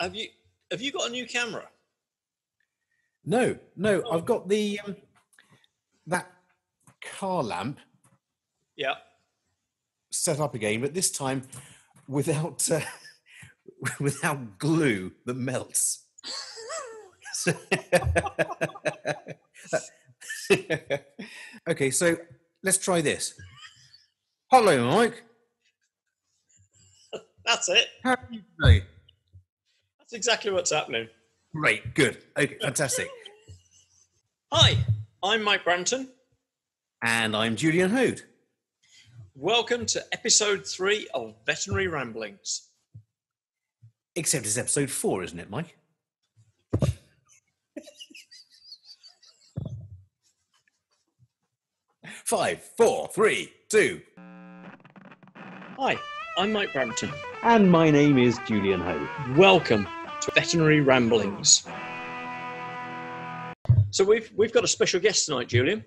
Have- you have you got a new camera? No, no, I've got the um, that car lamp Yeah. set up again, but this time without uh, without glue that melts. okay, so let's try this. Hello, Mike. That's it. How are you today? That's exactly what's happening. Great, good. Okay, fantastic. Hi, I'm Mike Brampton. And I'm Julian Hoad. Welcome to episode three of Veterinary Ramblings. Except it's episode four, isn't it, Mike? Five, four, three, two. Hi, I'm Mike Brampton. And my name is Julian Ho. Welcome to Veterinary Ramblings. So we've we've got a special guest tonight, Julian.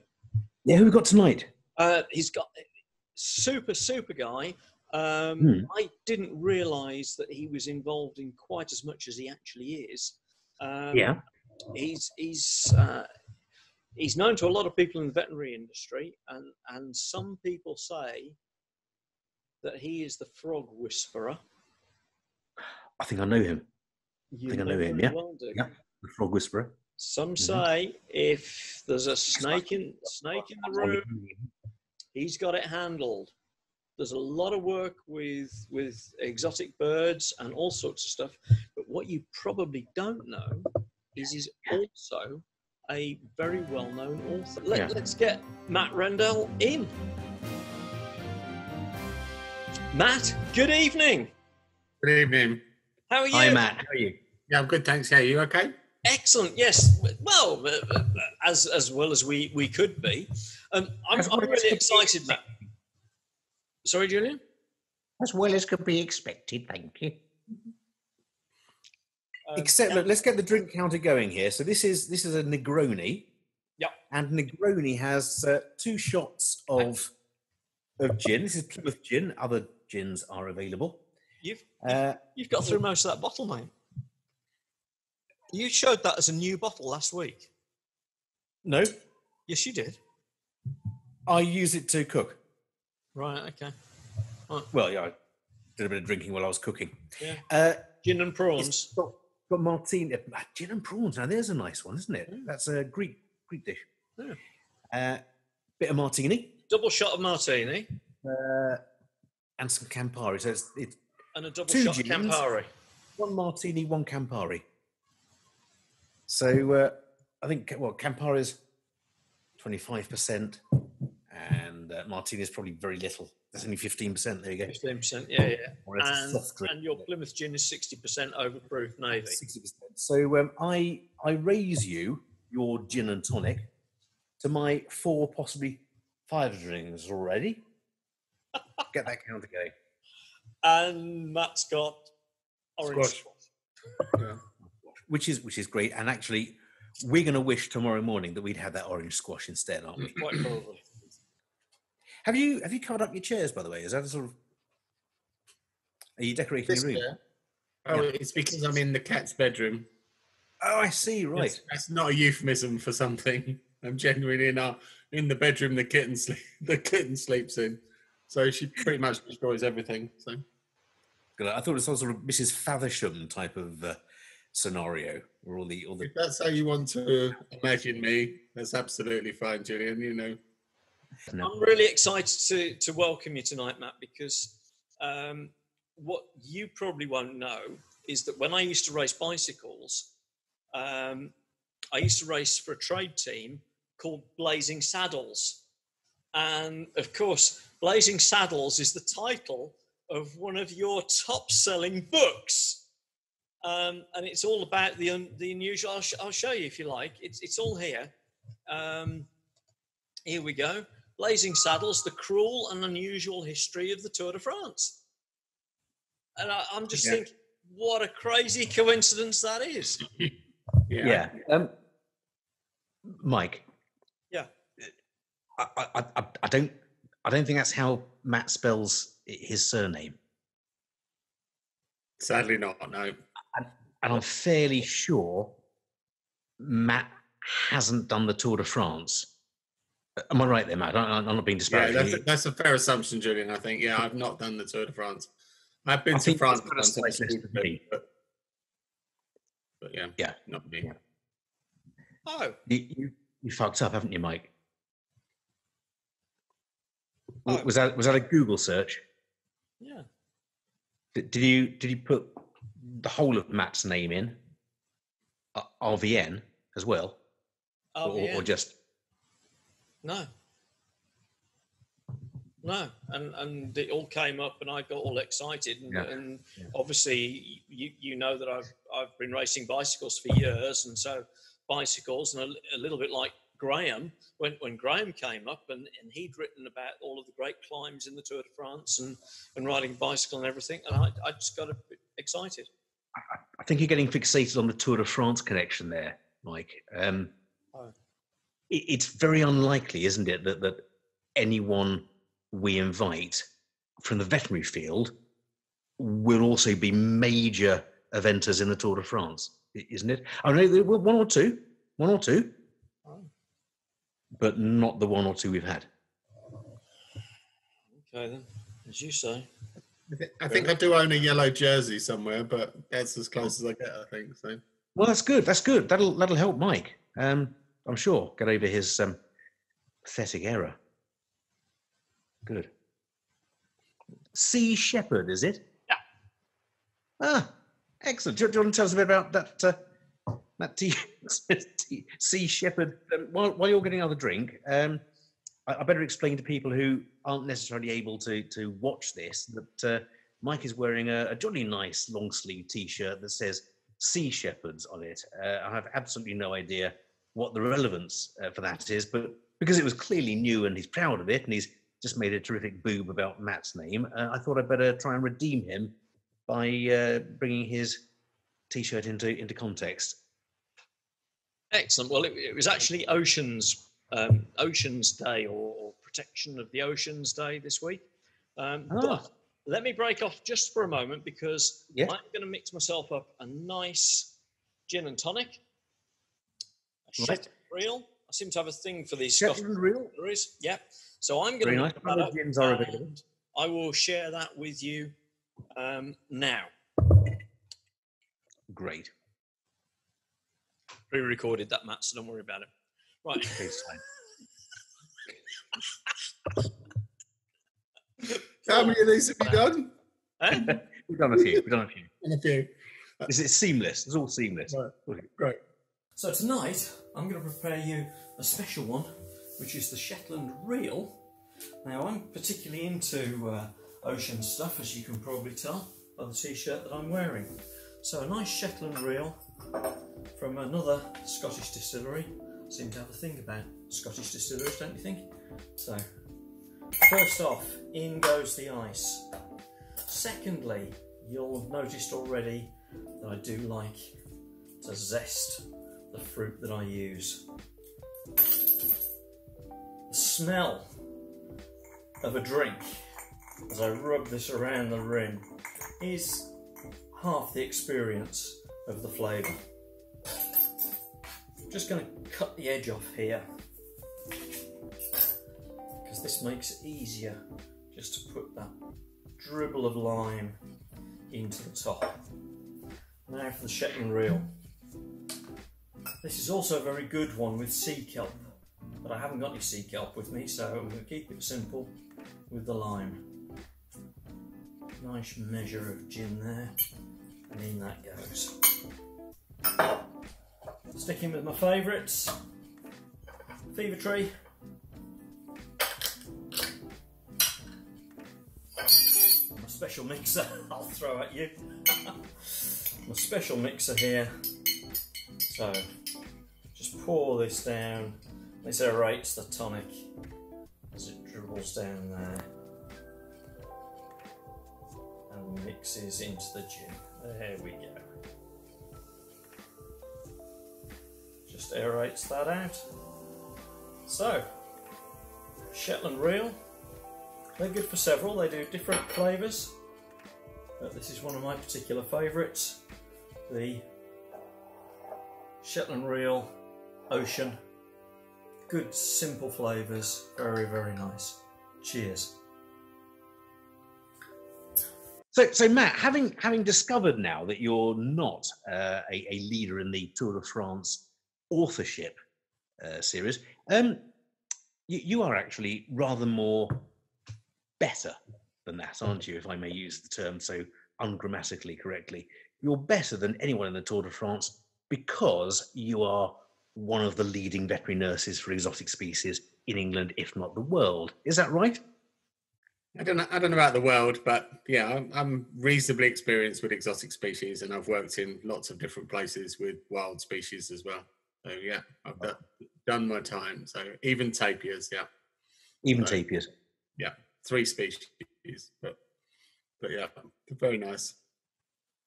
Yeah, who we got tonight? Uh, he's got super super guy. Um, Hmm. I didn't realise that he was involved in quite as much as he actually is. Um, Yeah. he's he's uh, he's known to a lot of people in the veterinary industry, and and some people say that he is the frog whisperer. I think I know him. You think I know him, yeah. well. Yeah. The frog whisperer. Some Mhm. say if there's a snake in snake in the room, he's got it handled. There's a lot of work with with exotic birds and all sorts of stuff. But what you probably don't know is he's also a very well-known author. Let, Yeah. Let's get Matt Rendle in. Matt, good evening. Good evening. How are you? Hi, Matt. How are you? Yeah, I'm good, thanks. Yeah, you okay? Excellent. Yes. Well, uh, uh, as as well as we we could be. Um, I'm, As I'm really excited, Matt. Sorry, Julian. as well as could be expected. Thank you. Um, Except, look, let's get the drink counter going here. So this is this is a Negroni. Yep. And Negroni has uh, two shots of of gin. This is Plymouth gin. Other gins are available. You've Uh, you've got through most of that bottle, mate. You showed that as a new bottle last week. no, Yes, you did. I use it to cook. Right. Okay. Well, yeah, I did a bit of drinking while I was cooking. Yeah. Uh, Gin and prawns. got, got martini, uh, gin and prawns. Now there's a nice one, isn't it? Mm. That's a Greek Greek dish. Yeah. Uh, bit of martini Double shot of martini uh, and some Campari. So it's, it's and a double Two shot. Campari. one martini, one Campari. So uh, I think well, Campari is twenty five percent, and uh, martini is probably very little. That's only fifteen percent. There you go. Fifteen percent. Yeah, yeah. Or it's a And, and your Plymouth gin is sixty percent overproof navy. Sixty percent. So um, I I raise you your gin and tonic to my four, possibly five drinks already. Get that counter going. And Matt's got orange. Squash. Yeah. Which is which is great. And actually, we're going to wish tomorrow morning that we'd had that orange squash instead, aren't we? Quite probably. Have you have you covered up your chairs by the way? Is that a sort of are you decorating This your room? year- Oh, it's because I'm in the cat's bedroom. Oh, I see. Right. That's, that's not a euphemism for something. I'm genuinely in our in the bedroom the kitten sleep the kitten sleeps in. So she pretty much destroys everything. So Good. I thought it was some sort of Mrs. Faversham type of uh, scenario, where all the all the if that's how you want to imagine me, that's absolutely fine, Julian. You know. no. I'm really excited to, to welcome you tonight, Matt, because um, what you probably won't know is that when I used to race bicycles, um, I used to race for a trade team called Blazing Saddles. And of course, Blazing Saddles is the title of one of your top selling books. Um, and it's all about the, un- the unusual. I'll, sh- I'll show you if you like. It's, it's all here. Um, here we go. Blazing Saddles, the cruel and unusual history of the Tour de France. And I, I'm just Yeah. thinking, what a crazy coincidence that is. Yeah. Um, Mike. Yeah. I, I, I, I don't I don't think that's how Matt spells his surname. Sadly not. No. and I'm fairly sure Matt hasn't done the Tour de France. Am I right there, Matt? I'm not being Yeah, disparaging. that's, a- that's a fair assumption, Julian. I think. Yeah, I've not done the Tour de France. I've been I to France it's got a slight list of me. but, but yeah, Yeah. not me. Yeah. Oh, You, you, you fucked up, haven't you, Mike? Oh. Was that was that a Google search? yeah. Did, did you did you put the whole of Matt's name in? Uh, RVN as well, Oh, or, or just No. No, and and it all came up, and I got all excited, and, Yeah, and yeah. obviously you you know that I've I've been racing bicycles for years, and so bicycles, and a, a little bit like Graham, when when Graham came up, and, and he'd written about all of the great climbs in the Tour de France, and and riding a bicycle and everything, and I I just got a bit excited. I think you're getting fixated on the Tour de France connection there, Mike. Um, Oh. it- it's very unlikely, isn't it, that that anyone we invite from the veterinary field will also be major eventers in the Tour de France, isn't it? I know there were one or two, one or two. But not the one or two we've had. Okay then, as you say. I thi- I think I do own a yellow jersey somewhere, but that's as close as I get. I think so. Well, that's good. That's good. That'll that'll help Mike. Um, I'm sure get over his um, pathetic error. Good. Sea Shepherd, is it? Yeah. Ah, excellent. Do, you- do you want to tell us a bit about that? Uh, tea, tea, Sea Shepherd. Um, while, while you're getting another drink, um, I, I better explain to people who aren't necessarily able to to watch this that uh, Mike is wearing a, a jolly nice long sleeve T-shirt that says Sea Shepherds on it. Uh, I have absolutely no idea what the relevance uh, for that is, but because it was clearly new and he's proud of it and he's just made a terrific boob about Matt's name, uh, I thought I'd better try and redeem him by uh, bringing his T-shirt into into context. Excellent. Well, it, it was actually Oceans um, Oceans Day or, or Protection of the Oceans Day this week. Um, Ah. But let me break off just for a moment because Yeah. I'm going to mix myself up a nice gin and tonic. A Right. Real. I seem to have a thing for these Scottish Shetland Real. breweries. Yeah. So I'm going Very to nice. that up gins are available. I will share that with you um, now. Great. Pre-recorded that, Matt, so don't worry about it. Right. Please, fine. How many of these have you done? Eh? We've done a few. We've done a few. And A few. Is it seamless? It's all seamless. Right. Okay. Great. So tonight I'm going to prepare you a special one, which is the Shetland Reel. Now I'm particularly into uh, ocean stuff, as you can probably tell by the t-shirt that I'm wearing. So a nice Shetland Reel from another Scottish distillery. Seem to have a thing about Scottish distilleries, don't you think? So first off, in goes the ice. Secondly, you'll have noticed already that I do like to zest the fruit that I use. The smell of a drink as I rub this around the rim is half the experience of the flavour. Just going to cut the edge off here because this makes it easier just to put that dribble of lime into the top. Now for the Shetland reel. This is also a very good one with sea kelp, but I haven't got any sea kelp with me, so I'm going to keep it simple with the lime. Nice measure of gin there, and in that goes. Sticking with my favourites, Fever Tree. My special mixer I'll throw at you. my special mixer here. So just pour this down. This aerates the tonic as it dribbles down there mixes into the gin. There we go. Just aerates that out. So, Shetland Reel. They're good for several. They do different flavours, but this is one of my particular favourites. the Shetland Reel Ocean. Good, simple flavours. Very, very nice. Cheers. So, so Matt, having having discovered now that you're not uh, a, a leader in the Tour de France authorship uh, series, um, you, you are actually rather more better than that, aren't you? If I may use the term so ungrammatically correctly, you're better than anyone in the Tour de France because you are one of the leading veterinary nurses for exotic species in England, if not the world. Is that right? I don't know. I don't know about the world, but yeah, I'm, I'm reasonably experienced with exotic species, and I've worked in lots of different places with wild species as well. So yeah, I've do- done my time. So even tapirs, yeah, Even Right. tapirs. three species, but but yeah, very nice.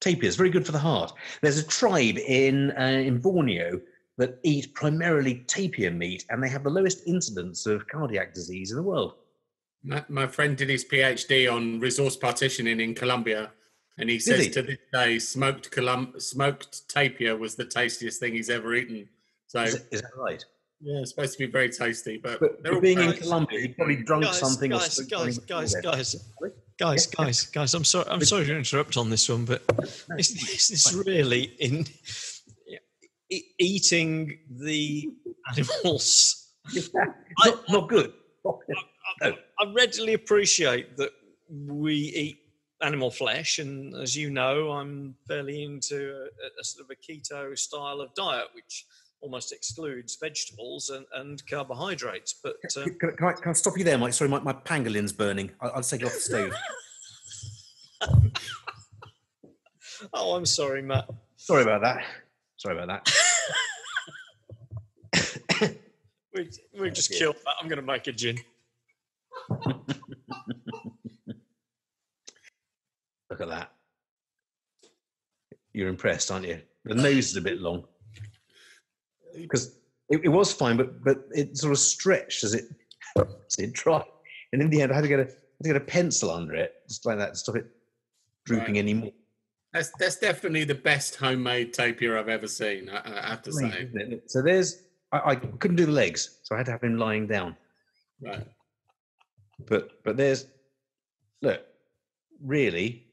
tapirs, very good for the heart. There's a tribe in uh, in Borneo that eat primarily tapir meat, and they have the lowest incidence of cardiac disease in the world. My, my friend did his PhD on resource partitioning in Colombia, and he says he? to this day, smoked Colum- smoked tapir was the tastiest thing he's ever eaten. So Is, it- is that right? yeah, it's supposed to be very tasty, but, But, they're but being in. Colombia, he probably drunk guys, something. or guys, smoked guys, guys, guys, guys, guys, guys. I'm sorry. I'm sorry to interrupt on this one, but No, is this is really in e- eating the animals? I- not, not good. I, I readily appreciate that we eat animal flesh, and as you know, I'm fairly into a, a sort of a keto style of diet, which almost excludes vegetables and, and carbohydrates. But uh, Can, can I, can I stop you there, Mike? Sorry, my, my pangolin's burning. I'll, I'll take it off the stove. oh, I'm sorry, Matt. Sorry about that. Sorry about that. We we just killed that. I'm going to make a gin. Look at that. You're impressed, aren't you? The nose is a bit long because it, it was fine, but but it sort of stretched as it as it tried, and in the end, I had to get a had to get a pencil under it, just like that, to stop it drooping Right. anymore. That's that's definitely the best homemade tapir I've ever seen. I, I have to Amazing, say. So there's I, I couldn't do the legs, so I had to have him lying down. Right. But but there's look, really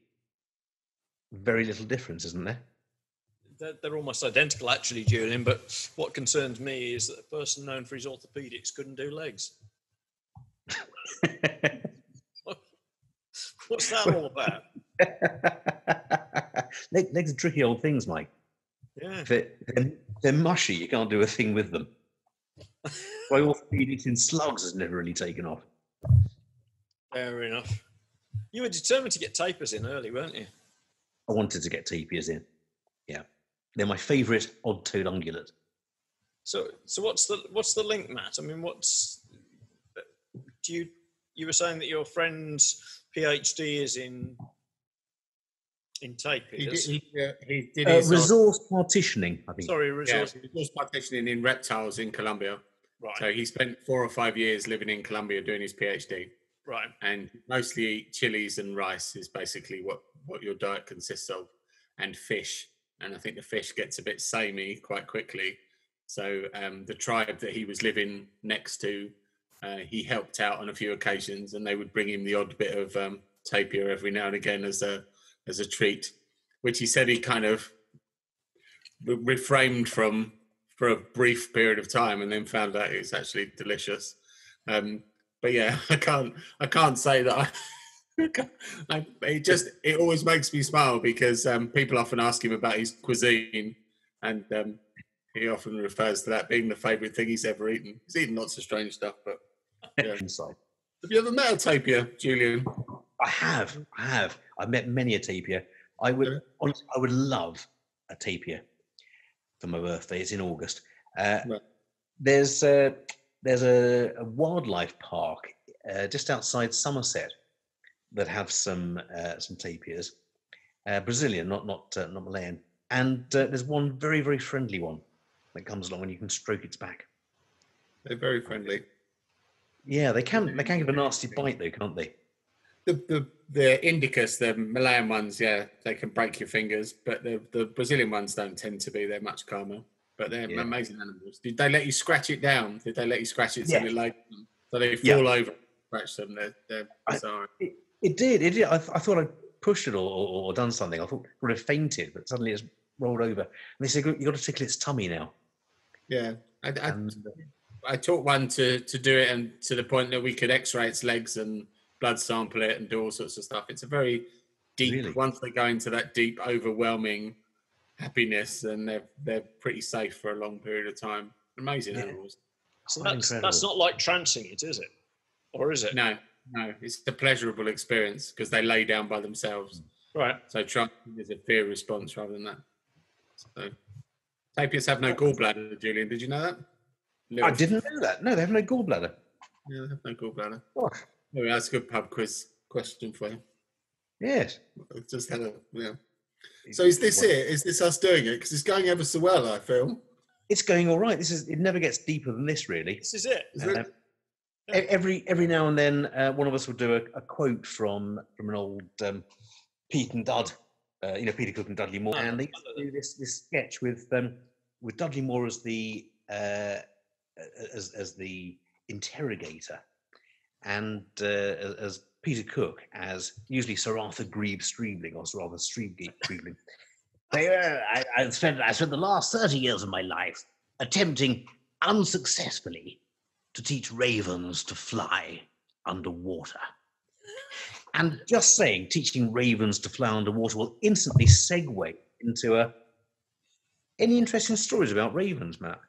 very little difference, isn't there? They're, they're almost identical, actually, Julian. But what concerns me is that a person known for his orthopedics couldn't do legs. What's that all about? Leg- legs are tricky old things, Mike. Yeah. They're, they're, they're mushy, you can't do a thing with them. My orthopedics in slugs has never really taken off. Fair enough. You were determined to get tapirs in early, weren't you? I wanted to get tapirs in. Yeah. They're my favourite odd-toed ungulate. So, so what's the what's the link, Matt? I mean, what's do you you were saying that your friend's PhD is in in He did, he, uh, he did Uh, his resource partitioning, I think. Sorry, yeah, resource. resource partitioning in reptiles in Colombia. Right, So he spent four or five years living in Colombia doing his PhD, right. and mostly eat chilies and rice is basically what what your diet consists of, and fish. And I think the fish gets a bit samey quite quickly. So um, the tribe that he was living next to, uh, he helped out on a few occasions, and they would bring him the odd bit of um, tapir every now and again as a as a treat, which he said he kind of re- refrained from for a brief period of time, and then found out it was actually delicious. Um, but yeah, I can't I can't say that I. I, it just it always makes me smile because um, people often ask him about his cuisine, and um, he often refers to that being the favourite thing he's ever eaten. He's eaten lots of strange stuff, but yeah. Inside. have you ever met a tapir, Julian? I have, I have. I've met many a tapir. I would, Yeah. honestly, I would love a tapir for my birthday. It's in August. Uh, Right. There's uh, there's a, a wildlife park uh, just outside Somerset that have some uh, some tapirs, uh, Brazilian, not not uh, not Malayan. And uh, there's one very very friendly one that comes along and you can stroke its back. They're very friendly. Yeah, they can they can give a nasty bite though, can't they? The, the the Indicus, the Malayan ones, yeah, they can break your fingers, but the, the Brazilian ones don't tend to be. They're much calmer, but they're Yeah. amazing animals. Did they let you scratch it down? Did they let you scratch it Yeah. laid them? So they Yeah. fall over, scratch them. They're, they're I- bizarre. It, it did. It did. I, th- I thought I'd pushed it or, or, or done something. I thought it would have fainted, but suddenly it's rolled over. And they said, "You've got to tickle its tummy now." Yeah, I, I, And, I taught one to to do it, and to the point that we could X-ray its legs and blood sample it and do all sorts of stuff. It's a very deep. Really? Once they go into that deep, overwhelming happiness, and they're they're pretty safe for a long period of time. Amazing Yeah. animals. So Quite that's, that's not like trancing it, is it? Or is it? No, no, it's a pleasurable experience because they lay down by themselves. Right. So trying is a fear response rather than that. So tapirs have no gallbladder, Julian. Did you know that? I didn't know that. No, they have no gallbladder. Yeah, they have no gallbladder. Gosh. Anyway, that's a good pub quiz question for you. Yes. Just had a yeah. So is this it? Is this us doing it? Because it's going ever so well. I feel. It's going all right. This is. It never gets deeper than this, really. This is it. Is Uh, it? e- every every now and then, uh, one of us will do a, a quote from from an old um, Pete and Dud, uh, you know, Peter Cook and Dudley Moore, Oh, and they I used to do this this sketch with um, with Dudley Moore as the uh, as as the interrogator, and uh, as- as Peter Cook as usually Sir Arthur Grebe Streebling or Sir Arthur. Streebling. They, uh, I, I spent I spent the last thirty years of my life attempting unsuccessfully to teach ravens to fly underwater. And just saying, teaching ravens to fly underwater will instantly segue into a. Any interesting stories about ravens, Matt?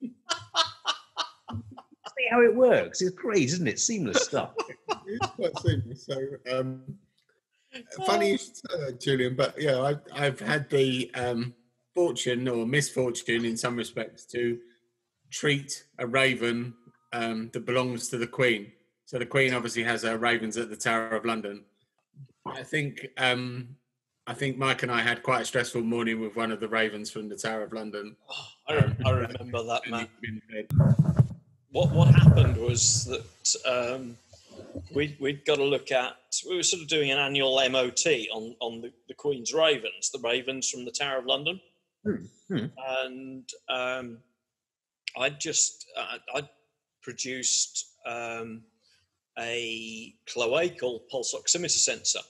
See how it works. It's great, isn't it? Seamless stuff. It's quite seamless. So um, funny you should say that, Julian. But yeah, I've I've had the um, fortune or misfortune in some respects to treat a raven um, that belongs to the Queen. So the Queen obviously has her ravens at the Tower of London. I think um, I think Mike and I had quite a stressful morning with one of the ravens from the Tower of London. Oh, I, rem- I remember that, And What what happened was that um, we we'd got to look at. We were sort of doing an annual MOT on on the, the Queen's Ravens, the Ravens from the Tower of London, Hmm, hmm. and um, I just I, I produced um, a cloacal pulse oximeter sensor.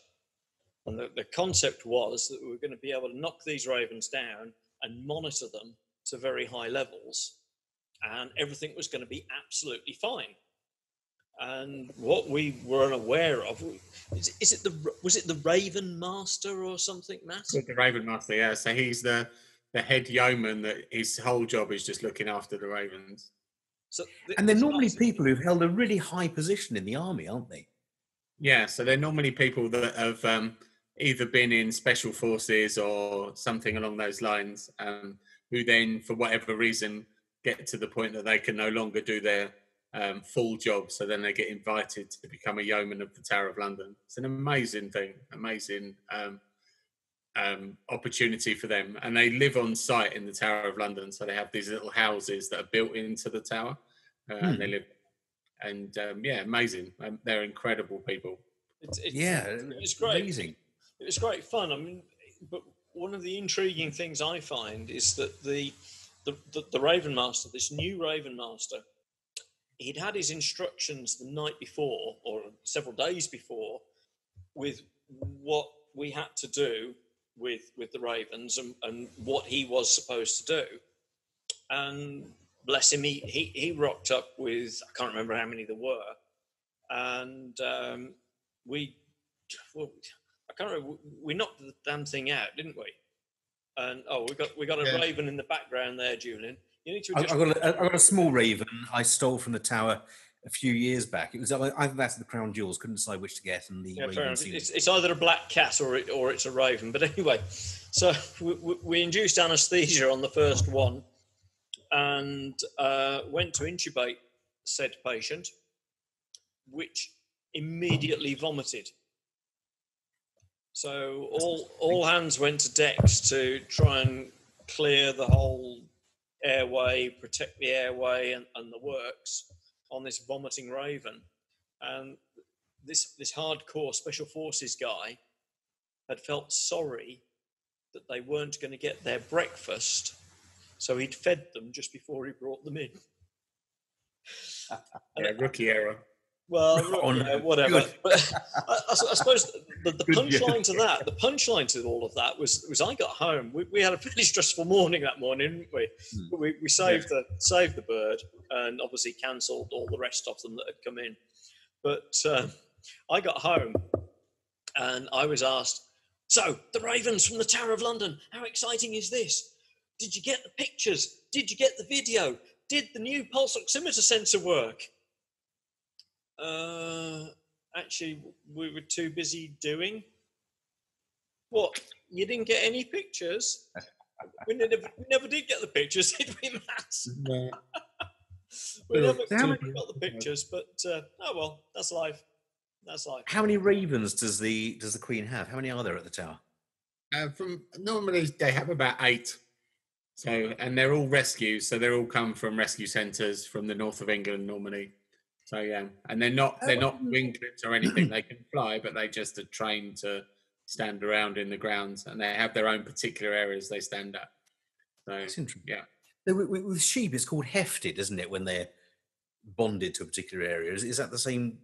And the, the concept was that we were going to be able to knock these ravens down and monitor them to very high levels, and everything was going to be absolutely fine. And what we were unaware of is, is it the was it the Raven Master or something, Matt? The Raven Master, yeah. So he's the the head yeoman that his whole job is just looking after the ravens. So th- And they're normally master- people who've held a really high position in the army, aren't they? Yeah, so they're normally people that have um, either been in special forces or something along those lines, um, who then, for whatever reason, get to the point that they can no longer do their um, full job. So then they get invited to become a yeoman of the Tower of London. It's an amazing thing, amazing um, um, opportunity for them. And they live on site in the Tower of London. So they have these little houses that are built into the tower, uh, and they live. And um, yeah, amazing. Um, they're incredible people. It's, it's, Yeah, it's great. Amazing. It was great fun. I mean, but one of the intriguing things I find is that the the, the, the Raven Master, this new Raven Master, he'd had his instructions the night before or several days before with what we had to do with with the Ravens and, and what he was supposed to do. And bless him, he, he, he rocked up with, I can't remember how many there were. And um, we, well, I can't remember. We knocked the damn thing out, didn't we? And oh, we got we got a Yeah. raven in the background there, Julian. You need to I, I, got a, I got a small raven I stole from the tower a few years back. It was either that or the crown jewels. Couldn't decide which to get, and the yeah, raven seemed- It's, it's either a black cat or it, or it's a raven. But anyway, so we, we, we induced anaesthesia on the first one, and uh, went to intubate said patient, which immediately vomited. So all all hands went to decks to try and clear the whole airway, protect the airway and, and the works on this vomiting raven. And this this hardcore special forces guy had felt sorry that they weren't going to get their breakfast, so he'd fed them just before he brought them in. Yeah, rookie error. Well, Oh, yeah, no. whatever. I, But I, I suppose the, the punchline to that, the punchline to all of that was was I got home. We, we had a pretty stressful morning that morning, didn't we? Hmm. We, we saved the saved the bird and obviously cancelled all the rest of them that had come in. But uh, I got home and I was asked, "So the Ravens from the Tower of London, how exciting is this? Did you get the pictures? Did you get the video? Did the new pulse oximeter sensor work?" Uh, actually, we were too busy doing. What? You didn't get any pictures? we, never, we never did get the pictures, did we, Matt? No. We never how got the pictures, but uh, oh well, that's life. That's life. How many ravens does the does the Queen have? How many are there at the tower? Uh, from normally they have about eight. So and they're all rescues, so they're all come from rescue centres from the north of England normally. So yeah, and they're not they're not winglets or anything. They can fly, but they just are trained to stand around in the grounds, and they have their own particular areas they stand at. So It's interesting. yeah. With sheep, it's called hefted, isn't it? When they're bonded to a particular area, is, is that the same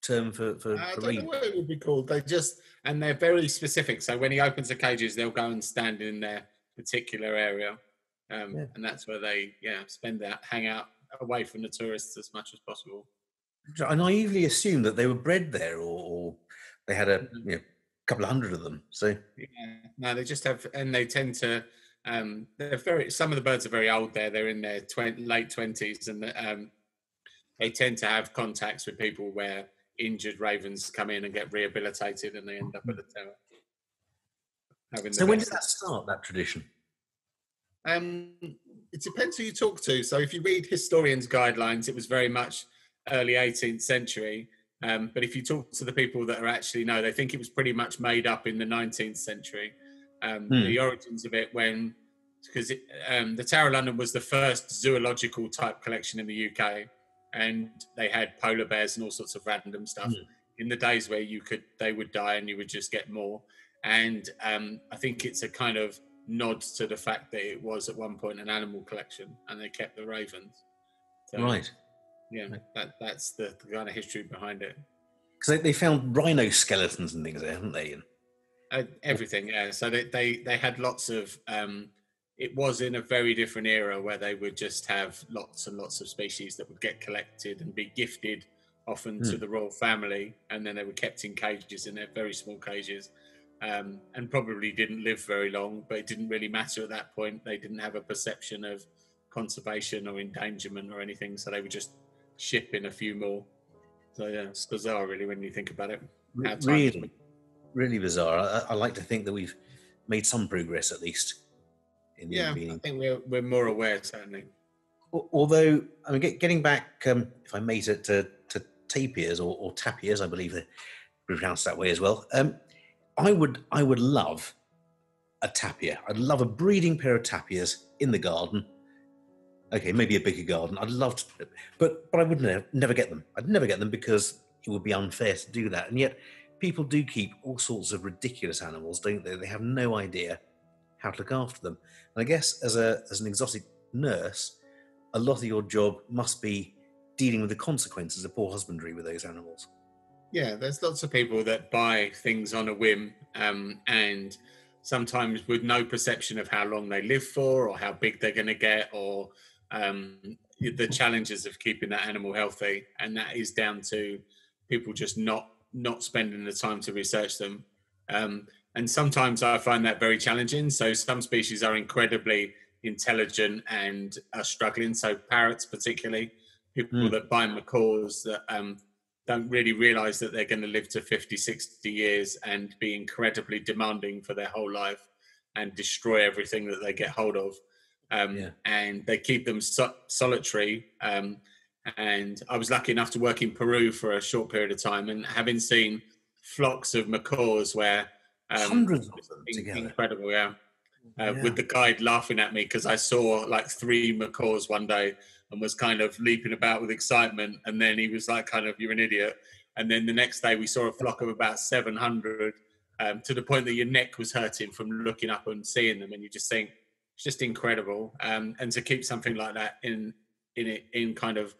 term for for, I don't know what it would be called. They just and they're very specific. So when he opens the cages, they'll go and stand in their particular area, um, Yeah. and that's where they yeah spend that hang out away from the tourists as much as possible. I naively assumed that they were bred there, or, or they had a Mhm. you know, couple of hundred of them. So Yeah, no, they just have, and they tend to. Um, they're very. Some of the birds are very old. There, they're in their twen- late twenties, and um, they tend to have contacts with people where injured ravens come in and get rehabilitated, and they end up at the tower. The so when did that start? That tradition? Um, it depends who you talk to. So if you read historians' guidelines, it was very much early 18th century. Um, but if you talk to the people that are actually know, they think it was pretty much made up in the 19th century. Um, Hmm. The origins of it when because um, the Tower of London was the first zoological type collection in the UK, and they had polar bears and all sorts of random stuff. Hmm. In the days where you could, they would die and you would just get more. And um, I think it's a kind of nod to the fact that it was at one point an animal collection, and they kept the ravens. So, Right. Yeah, that that's the, the kind of history behind it. Because they, they found rhino skeletons and things there, haven't they? And Uh, everything, yeah. So they, they they had lots of. Um, it was in a very different era where they would just have lots and lots of species that would get collected and be gifted, often to Hmm. the royal family, and then they were kept in cages in their very small cages, um, and probably didn't live very long. But it didn't really matter at that point. They didn't have a perception of conservation or endangerment or anything, so they were just ship in a few more. So yeah, it's bizarre, really, when you think about it. re- How times really, really bizarre. I, I like to think that we've made some progress at least. In the Yeah, I think we're we're more aware certainly. Although, I mean, get, getting back, um, if I may, to, to, to tapirs or, or tapirs, I believe they're pronounced that way as well. Um, I would, I would love a tapir. I'd love a breeding pair of tapirs in the garden. Okay, maybe a bigger garden. I'd love to, but but I would never, never get them. I'd never get them because it would be unfair to do that. And yet, people do keep all sorts of ridiculous animals, don't they? They have no idea how to look after them. And I guess as a as an exotic nurse, a lot of your job must be dealing with the consequences of poor husbandry with those animals. Yeah, there's lots of people that buy things on a whim, um, and sometimes with no perception of how long they live for, or how big they're going to get, or um, the challenges of keeping that animal healthy, and that is down to people just not not spending the time to research them. Um, and sometimes I find that very challenging. So some species are incredibly intelligent and are struggling. So parrots, particularly, people Mm. that buy macaws that um, don't really realize that they're going to live to 50, 60 years and be incredibly demanding for their whole life and destroy everything that they get hold of. Um, Yeah. And they keep them so- solitary. Um, and I was lucky enough to work in Peru for a short period of time and having seen flocks of macaws where um, Hundreds of them together. incredible, yeah. Uh, Yeah. With the guide laughing at me because I saw like three macaws one day and was kind of leaping about with excitement. And then he was like, kind of, you're an idiot. and then the next day we saw a flock of about 700 um, to the point that your neck was hurting from looking up and seeing them, and you just think just incredible. Um, and to keep something like that in in it in kind of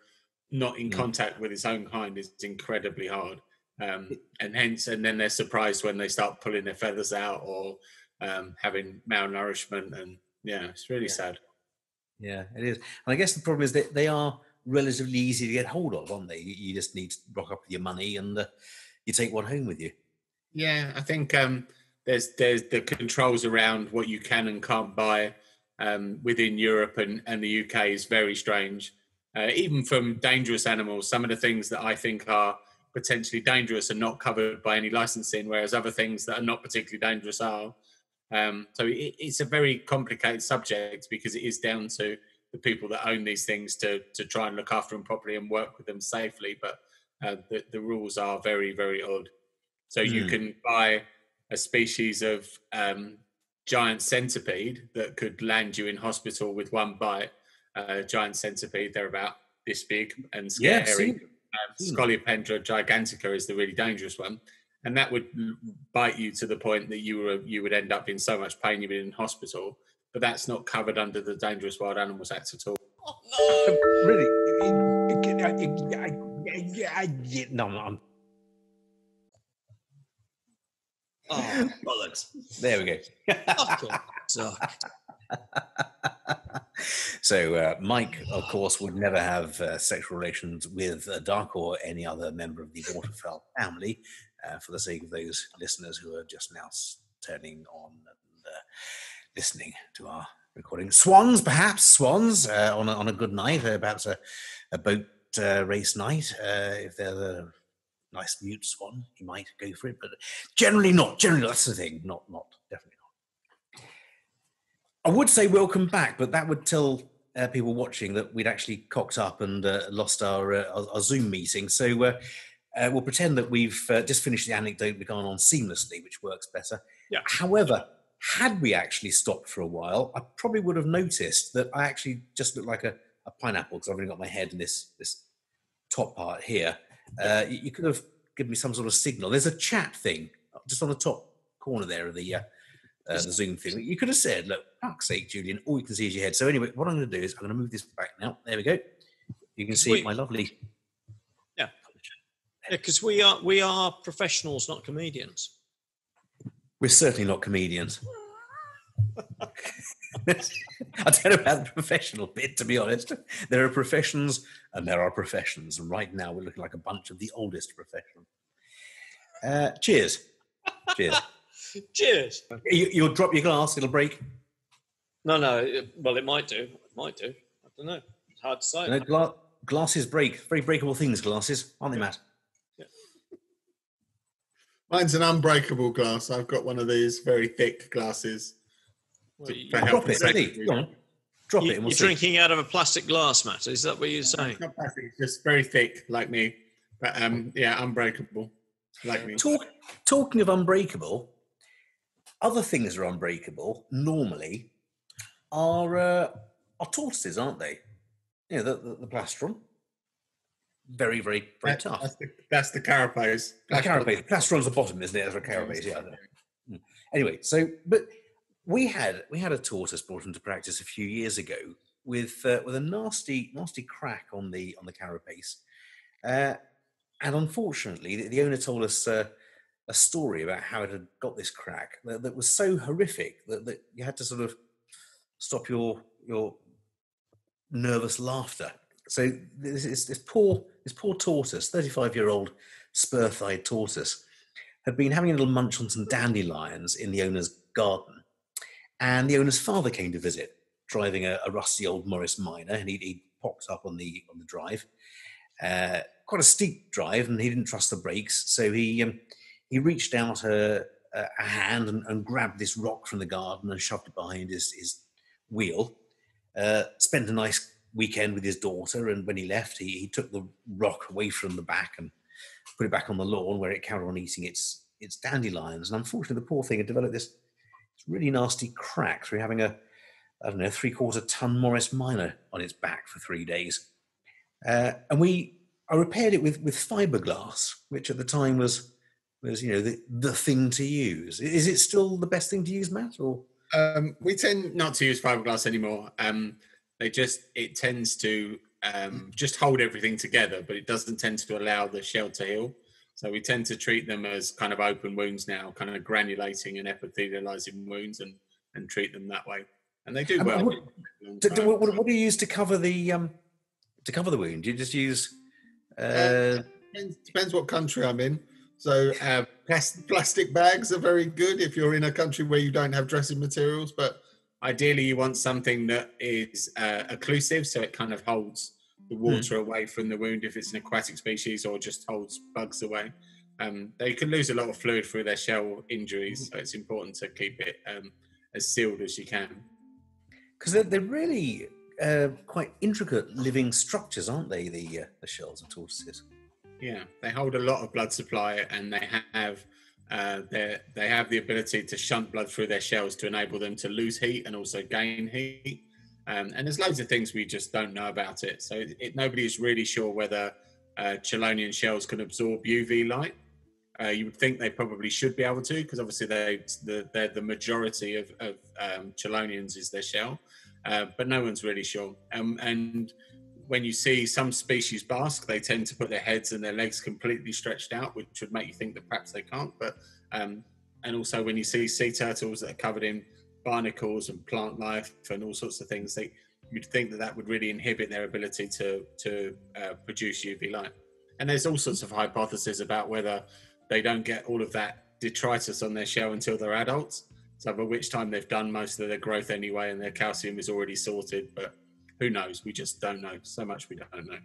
not in Mm. contact with its own kind is incredibly hard. Um, and hence, and then they're surprised when they start pulling their feathers out or um, having malnourishment, and yeah, it's really sad. Yeah, it is. And I guess the problem is that they are relatively easy to get hold of, aren't they? You, you just need to rock up with your money and uh, you take one home with you. Yeah, I think um, there's there's the controls around what you can and can't buy um, within Europe and, and the UK is very strange. Uh, even from dangerous animals, some of the things that I think are potentially dangerous are not covered by any licensing, whereas other things that are not particularly dangerous are. Um, so it, it's a very complicated subject because it is down to the people that own these things to to try and look after them properly and work with them safely. But uh, the, the rules are very very odd. So you Mm. can buy a species of um, giant centipede that could land you in hospital with one bite. Uh, giant centipede, they're about this big and scary. seen- Um, seen them. Scolopendra gigantica is the really dangerous one, and that would bite you to the point that you were you would end up in so much pain you'd be in hospital. But that's not covered under the Dangerous Wild Animals Act at all. Oh, Really? No, I'm- I'm no. Oh, bollocks. There we go. so uh, Mike, of course, would never have uh, sexual relations with a duck or any other member of the waterfowl family. Uh, for the sake of those listeners who are just now turning on and uh, listening to our recording, swans, perhaps swans uh, on a, on a good night, uh, perhaps a, a boat uh, race night. Uh, if they're the nice mute swan, you might go for it, but generally not. Generally, that's the thing. Not, not definitely not. I would say welcome back, but that would tell uh, people watching that we'd actually cocked up and uh, lost our, uh, our our Zoom meeting. So uh, uh, we'll pretend that we've uh, just finished the anecdote we've gone on seamlessly, which works better. Yeah. However, had we actually stopped for a while, I probably would have noticed that I actually just look like a, a pineapple because I've only got my head in this this top part here. Uh, you, you could have given me some sort of signal. There's a chat thing just on the top corner there of the uh, uh, the Zoom thing. You could have said, "Look, fuck's sake, Julian, all you can see is your head." So anyway, what I'm going to do is I'm going to move this back now. There we go. You can see Sweet. my lovely. Yeah, because we are we are professionals, not comedians. We're certainly not comedians. I don't know about the professional bit, to be honest. There are professions and there are professions. And right now we're looking like a bunch of the oldest profession. Uh, cheers. Cheers. Cheers. You, you'll drop your glass, it'll break. No, no. it- Well, it might do. It might do. I don't know. It's hard to say. No, gla- glasses break. Very breakable things, glasses, aren't they, Matt? Yeah. Mine's an unbreakable glass. I've got one of these very thick glasses. Well, to- you- for health Drop and it, safety please. Go on. Drop you, it and we'll you're see. drinking out of a plastic glass, Matt. Is that what you're saying? It's not plastic, it's just very thick, like me. But um, yeah, unbreakable, like me. Talk, talking of unbreakable, other things are unbreakable normally are uh, are tortoises, aren't they? Yeah, the, the, the plastron. Very, very, very That- tough. That's the, that's the carapace. The carapace. Plastron's the bottom, isn't it? That's a carapace. Yeah. I know. Mm. Anyway, so but we had we had a tortoise brought into practice a few years ago with uh, with a nasty nasty crack on the on the carapace, uh, and unfortunately, the, the owner told us uh, a story about how it had got this crack that, that was so horrific that, that you had to sort of stop your your nervous laughter. So this, this, this poor this poor tortoise, thirty five year old spur thighed tortoise, had been having a little munch on some dandelions in the owner's garden, and the owner's father came to visit, driving a, a rusty old Morris Minor, and he'd, he'd popped up on the on the drive, uh, quite a steep drive, and he didn't trust the brakes, so he um, he reached out a, a a hand and, and grabbed this rock from the garden and shoved it behind his his wheel. Uh, spent a nice weekend with his daughter, and when he left, he, he took the rock away from the back and put it back on the lawn where it carried on eating its its dandelions. And unfortunately, the poor thing had developed this really nasty crack through having a I don't know three quarter ton Morris Minor on its back for three days. Uh, and we I repaired it with with fiberglass, which at the time was was you know the the thing to use. Is it still the best thing to use, Matt? Or Um, we tend not to use fiberglass anymore. Um, they just it tends to um, just hold everything together, but it doesn't tend to allow the shell to heal. So we tend to treat them as kind of open wounds now, kind of granulating and epithelializing wounds, and and treat them that way. And they do And well. what- do, do- what, what what do you use to cover the um to cover the wound? Do you just use uh, depends, depends what country I'm in. So uh, plastic bags are very good if you're in a country where you don't have dressing materials. But ideally, you want something that is uh, occlusive, so it kind of holds the water away from the wound if it's an aquatic species, or just holds bugs away. Um, they can lose a lot of fluid through their shell injuries, so it's important to keep it um, as sealed as you can. because they're, they're really uh, quite intricate living structures, aren't they? The uh, the shells of tortoises. Yeah, they hold a lot of blood supply, and they have uh, they they have the ability to shunt blood through their shells to enable them to lose heat and also gain heat. Um, and there's loads of things we just don't know about it. So it, it, nobody is really sure whether uh, Chelonian shells can absorb UV light. Uh, you would think they probably should be able to, because obviously they the, they're the majority of, of um, Chelonians is their shell, uh, but no one's really sure. Um, and when you see some species bask, they tend to put their heads and their legs completely stretched out, which would make you think that perhaps they can't. But um, and also when you see sea turtles that are covered in barnacles and plant life and all sorts of things, they you'd think that that would really inhibit their ability to to uh, produce UV light. And there's all sorts of hypotheses about whether they don't get all of that detritus on their shell until they're adults. So by which time they've done most of their growth anyway, and their calcium is already sorted. But who knows? We just don't know. So much we don't know.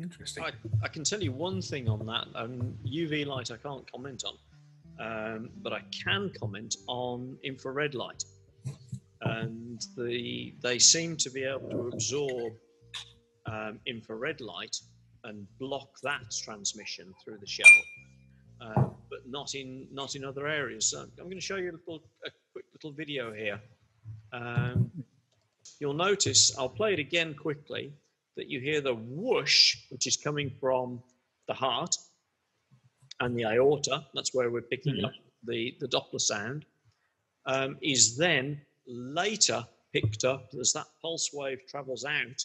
Interesting. I, I can tell you one thing on that. Um, UV light I can't comment on, um, but I can comment on infrared light. And the they seem to be able to absorb um, infrared light and block that transmission through the shell, uh, but not in not in other areas. So I'm going to show you a little a quick little video here. Um, you'll notice I'll play it again quickly that you hear the whoosh, which is coming from the heart and the aorta, that's where we're picking up the, the Doppler sound, um, is then later picked up as that pulse wave travels out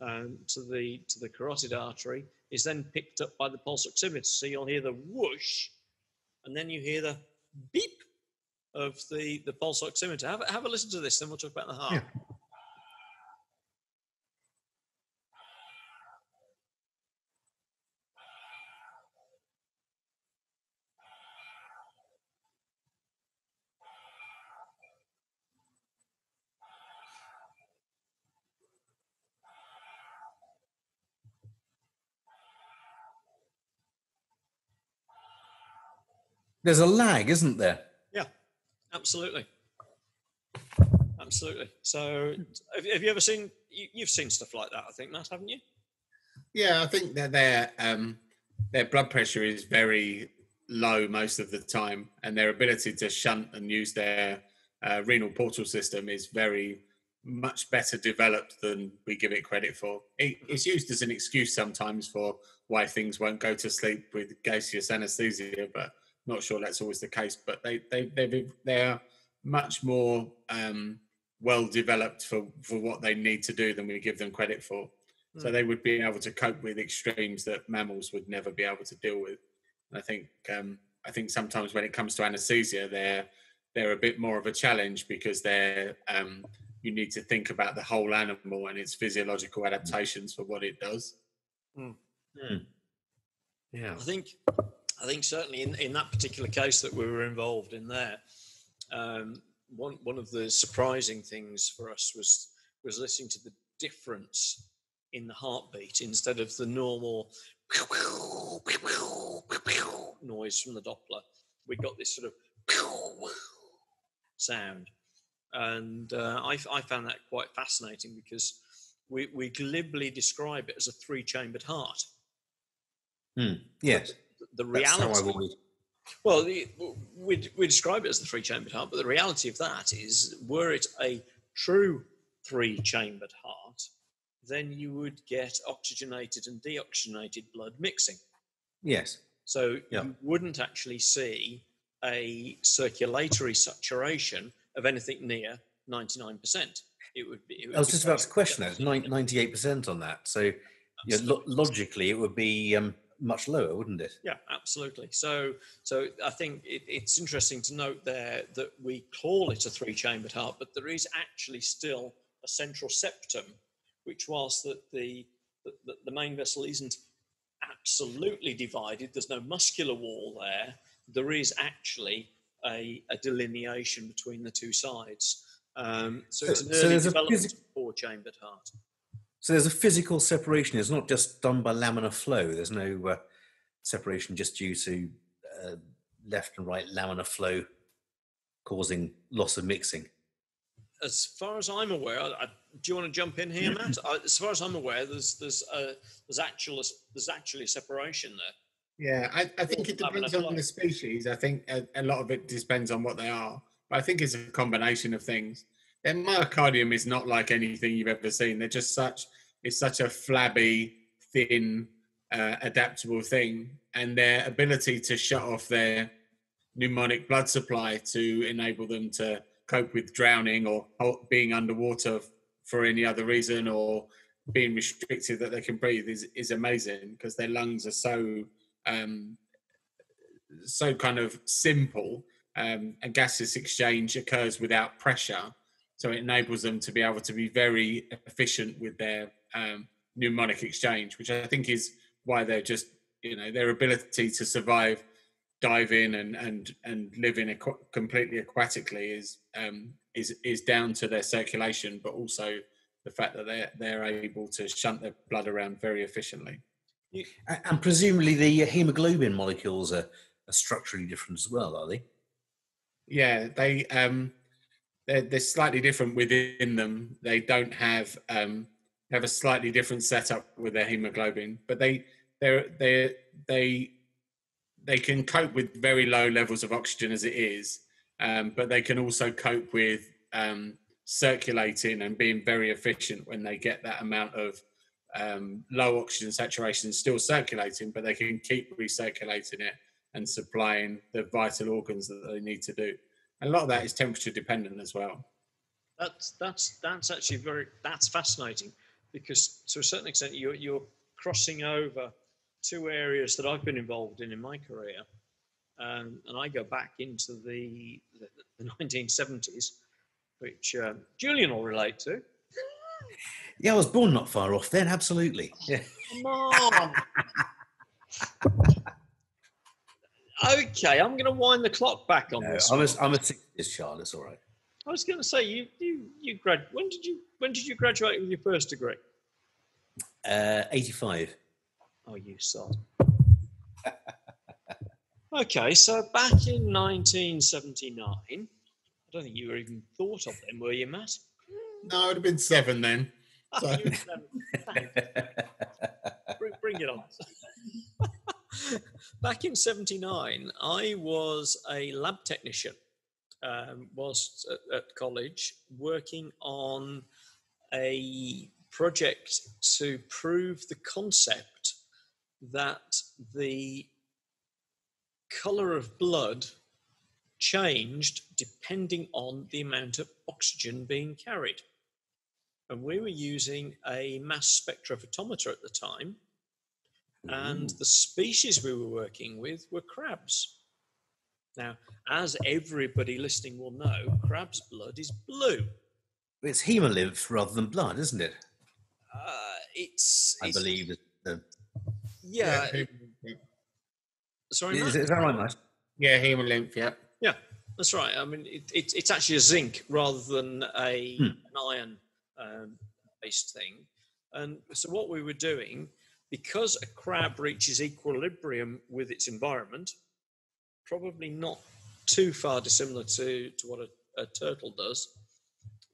um, to the to the carotid artery, is then picked up by the pulse oximeter. So you'll hear the whoosh, and then you hear the beep of the, the pulse oximeter. Have, a- have a listen to this, then we'll talk about the heart. Yeah. There's a lag, isn't there? Yeah, absolutely. Absolutely. So, have, have you ever seen? You, you've seen stuff like that, I think, Matt, haven't you? Yeah, I think that their um, their blood pressure is very low most of the time, and their ability to shunt and use their uh, renal portal system is very much better developed than we give it credit for. It, it's used as an excuse sometimes for why things won't go to sleep with gaseous anesthesia, but not sure that's always the case. But they they they they're much more um, well developed for for what they need to do than we give them credit for. So Mm. they would be able to cope with extremes that mammals would never be able to deal with. And I think um, I think sometimes when it comes to anesthesia, they're they're a bit more of a challenge because they're um, you need to think about the whole animal and its physiological adaptations for what it does. Yeah. I think, I think certainly in, in that particular case that we were involved in there, um, one one of the surprising things for us was was listening to the difference in the heartbeat instead of the normal noise from the Doppler. We got this sort of sound, and uh, I, I found that quite fascinating because we, we glibly describe it as a three-chambered heart Yes. The reality. Well, the, we we describe it as the three-chambered heart, but the reality of that is, were it a true three-chambered heart, then you would get oxygenated and deoxygenated blood mixing. Yes. So Yeah. you wouldn't actually see a circulatory saturation of anything near 99%. It would be. It would I was just about to question that. It's 98% on that. So yeah, lo- logically, it would be um, much lower, wouldn't it? Yeah, absolutely. So, so I think it, it's interesting to note there that we call it a three-chambered heart, but there is actually still a central septum, which, whilst that the, the the- main vessel isn't absolutely divided, there's no muscular wall there. There is actually a, a delineation between the two sides. Um, so it's an So- so early a development physi- of four-chambered heart. So there's a physical separation. It's not just done by laminar flow. There's no uh, separation just due to uh, left and right laminar flow causing loss of mixing. as far as I'm aware, I, I- do you want to jump in here, Matt? I, as far as I'm aware, there's there's uh, there's actual there's actually a separation there. Yeah, I, I think it Or having a depends on the species. I think a, a lot of it depends on what they are. But I think it's a combination of things. Their myocardium is not like anything you've ever seen. They're just such it's such a flabby, thin, uh, adaptable thing, and their ability to shut off their pneumonic blood supply to enable them to cope with drowning or being underwater for any other reason or being restricted that they can breathe is, is amazing because their lungs are so um, so kind of simple. Um, and gaseous exchange occurs without pressure, so it enables them to be able to be very efficient with their um, pneumonic exchange, which I think is why they're just you know their ability to survive diving and and and living aqua- completely aquatically is um, is is down to their circulation, but also the fact that they're they're able to shunt their blood around very efficiently. And presumably the hemoglobin molecules are, are structurally different as well, are they? Yeah, they um they're, they're slightly different within them. They don't have um have a slightly different setup with their hemoglobin, but they they're they they they can cope with very low levels of oxygen as it is, um, but they can also cope with um, circulating and being very efficient when they get that amount of um, low oxygen saturation still circulating, but they can keep recirculating it and supplying the vital organs that they need to do. And a lot of that is temperature dependent as well. That's that's that's actually very that's fascinating because to a certain extent you're you're crossing over two areas that I've been involved in in my career, um, and I go back into the the, the 1970s, which uh, Julian will relate to. Yeah, I was born not far off then, absolutely. Yeah. Come on. okay, I'm going to wind the clock back on No, this. I'm, a, one. I'm a 60s child, it's all right. I was going to say you you you grad. When did you when did you graduate with your first degree? Uh, 85. Oh, you sod. okay, so back in 1979, I don't think you were even thought of then, were you, Matt? No, it would have been seven then. So- you were seven. bring, bring it on. Back in 79, I was a lab technician um, whilst at, at college working on a project to prove the concept that the color of blood changed depending on the amount of oxygen being carried. And we were using a mass spectrophotometer at the time, and the species we were working with were crabs. Now, as everybody listening will know, crab's blood is blue. It's hemolymph rather than blood, isn't it? Uh, it's, I it's- believe. is the- Yeah. yeah, sorry, Is, is that right, Matt? yeah hemolymph. Yeah, Yeah, that's right. I mean, it, it, it's actually a zinc rather than a Hmm. an iron um, based thing. And so, what we were doing, because a crab reaches equilibrium with its environment, probably not too far dissimilar to, to what a, a turtle does,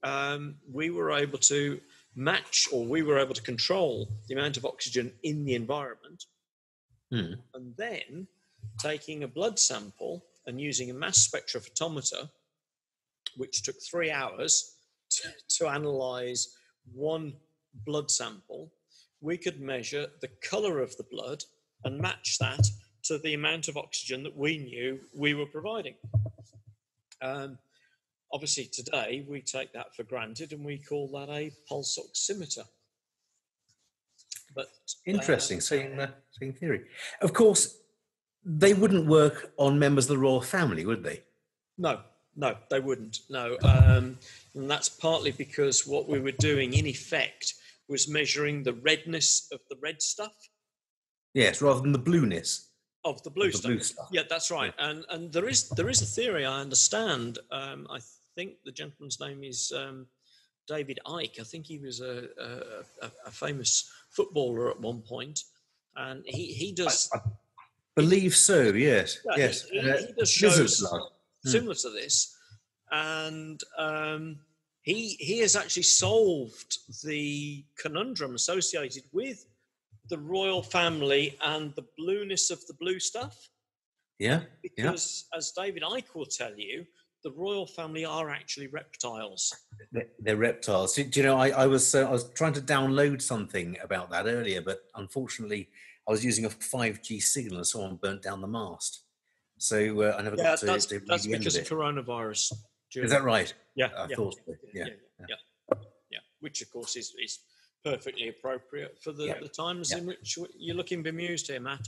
um, we were able to match or we were able to control the amount of oxygen in the environment Hmm. and then taking a blood sample and using a mass spectrophotometer, which took three hours to, to analyze one blood sample, we could measure the color of the blood and match that to the amount of oxygen that we knew we were providing. Um, obviously, today we take that for granted and we call that a pulse oximeter. But uh, Interesting. Same, uh, same theory. Of course, they wouldn't work on members of the royal family, would they? No, no, they wouldn't. No, um, and that's partly because what we were doing, in effect, was measuring the redness of the red stuff Yes, rather than the blueness. of the blue the stuff. blue stuff. Yeah, that's right. And and there is there is a theory I understand. Um, I think the gentleman's name is um, David Icke. I think he was a, a, a, famous footballer at one point, and he he does. I believe so. Yes. Yeah, yes. he- Uh, he does shows-. Hmm. similar to this, and um, he he has actually solved the conundrum associated with the royal family and the blueness of the blue stuff. Yeah. Yeah. Because, as David Icke will tell you, the royal family are actually reptiles. They're, they're reptiles. Do, do you know? I, I was uh, I was trying to download something about that earlier, but unfortunately, I was using a 5G signal and someone burnt down the mast. So uh, I never Yeah, got to, that's, to that's because of of it. Coronavirus. Is that right? Yeah, I yeah, thought so, yeah, yeah, yeah, yeah, yeah. Which, of course, is, is perfectly appropriate for the, Yeah, the times yeah. in which you're looking bemused here, Matt.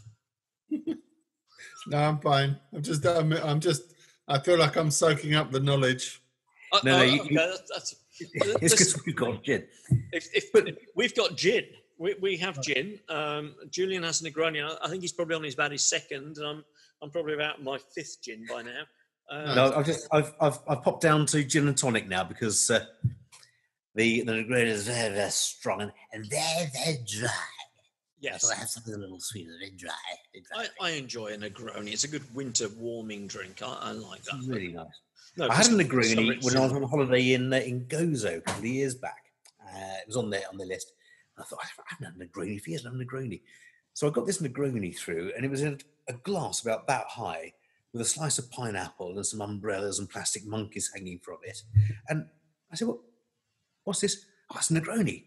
No, I'm fine. I'm just, I'm, I'm just, I feel like I'm soaking up the knowledge. Uh, No, no, uh, you- okay, you- that's, that's, it's because we've got gin. if, if, but- if we've got gin. We, we have gin. Um, Julian has Negroni. I, I think he's probably on his about his second, and I'm I'm probably about my fifth gin by now. Um, No, I've just I've, I've I've popped down to gin and tonic now because uh, the the Negroni is very very strong and, and very very dry. yes, So I have something a little sweeter, very dry. Dry. I, I enjoy a Negroni. It's a good winter warming drink. I, I like that. It's really nice. No, I had a Negroni when I was on holiday in uh, in Gozo a couple of years back. Uh, it was on there on the list. I thought I haven't had a Negroni for years. I haven't had a Negroni. So I got this Negroni through, and it was in a glass about that high, with a slice of pineapple and some umbrellas and plastic monkeys hanging from it. And I said, "What? What's this? Oh, it's Negroni."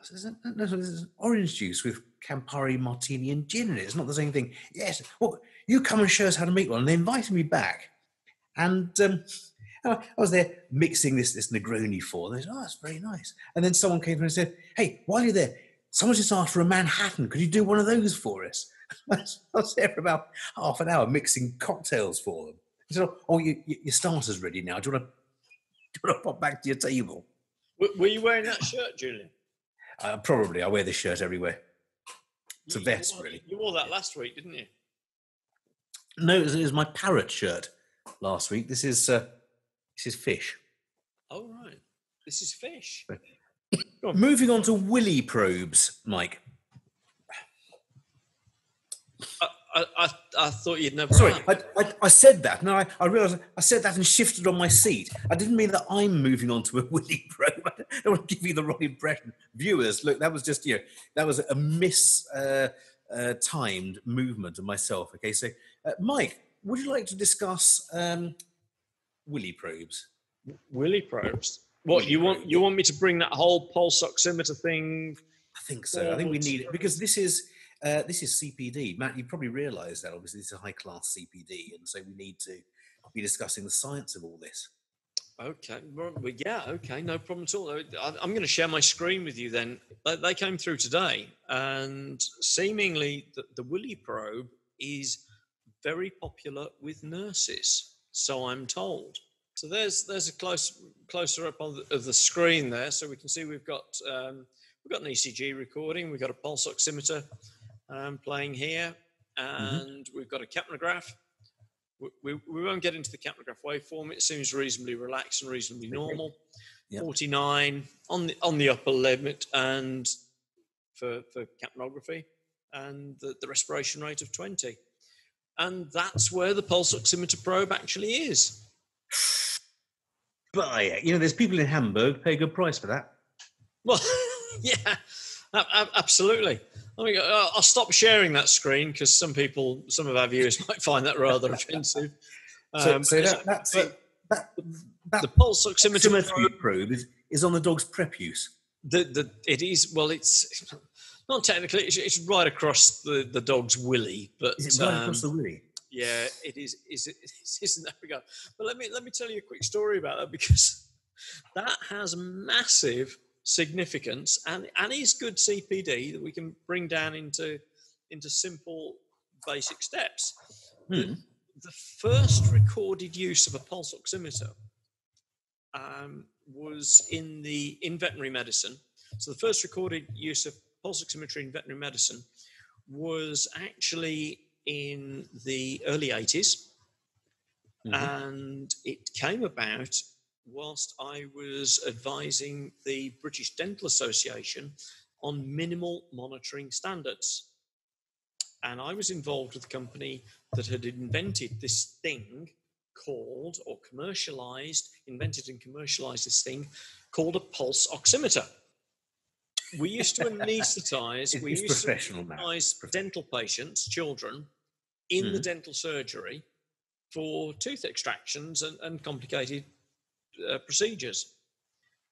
I said, "No, no, this is orange juice with Campari Martini and gin in it. It's not the same thing." Yes. Well, you come and show us how to make one. And they invited me back, and um, I was there mixing this this Negroni for them. They said, "Oh, that's very nice." And then someone came and said, "Hey, while you're there, someone's just asked for a Manhattan. Could you do one of those for us?" I was there for about half an hour mixing cocktails for them. He said, "Oh, you, you, your starter's ready now. Do you want to do you want to pop back to your table?" Were you wearing that shirt, Julian? Uh, probably. I wear this shirt everywhere. It's a You- you vest, wore- really. You wore that last week, didn't you? No, it was, it was my parrot shirt last week. This is uh, this is fish. Oh right, this is fish. Moving on to willy probes, Mike. I, I, I, I thought you'd never. Sorry. I, I, I said that. No, I, I realised I said that and shifted on my seat. I didn't mean that I'm moving on to a willy probe. I don't want to give you the wrong impression. Viewers, look, that was just you know that was a mis uh, uh, timed movement of myself. Okay, so uh, Mike, would you like to discuss um, willy probes? Willy probes. What you want? You want me to bring that whole pulse oximeter thing? I think so. I think we need it because this is uh, this is CPD. Matt, you probably realise that. Obviously, this is high class CPD, and so we need to be discussing the science of all this. Okay. Well, yeah. Okay. No problem at all. I'm going to share my screen with you then. They, came through today, and seemingly the, the Willy probe is very popular with nurses. So I'm told. So there's there's a close closer up of the screen there, so we can see we've got um, we've got an ECG recording, we've got a pulse oximeter um, playing here, and we've got a capnograph. We, we, we won't get into the capnograph waveform. It seems reasonably relaxed and reasonably normal. Yep. 49 on the on the upper limit, and for for capnography, and the, the respiration rate of 20. And that's where the pulse oximeter probe actually is. But uh, you know, there's people in Hamburg pay a good price for that. Well, yeah, absolutely. I mean, uh, I'll stop sharing that screen because some people, some of our viewers might find that rather offensive. So, Um, so but that, that's but that, that the pulse oximeter probe, probe is, is on the dog's prepuce. the the it is well, it's not technically. It's, it's right across the the dog's willy, but Is it right um, across the willy? yeah, it is. Is it? It is in that regard. But let me let me tell you a quick story about that because that has massive significance and and is good CPD that we can bring down into into simple basic steps. The- Hmm. The, first recorded use of a pulse oximeter um, was in the in veterinary medicine. So the first recorded use of pulse oximetry in veterinary medicine was actually in the early 80s Mhm. and it came about whilst I was advising the British Dental Association on minimal monitoring standards. And I was involved with a company that had invented this thing called, or commercialized, invented and commercialized this thing called a pulse oximeter. We used to anesthetize, we used to anesthetize dental patients, children, in the Mhm. dental surgery for tooth extractions and, and complicated uh, procedures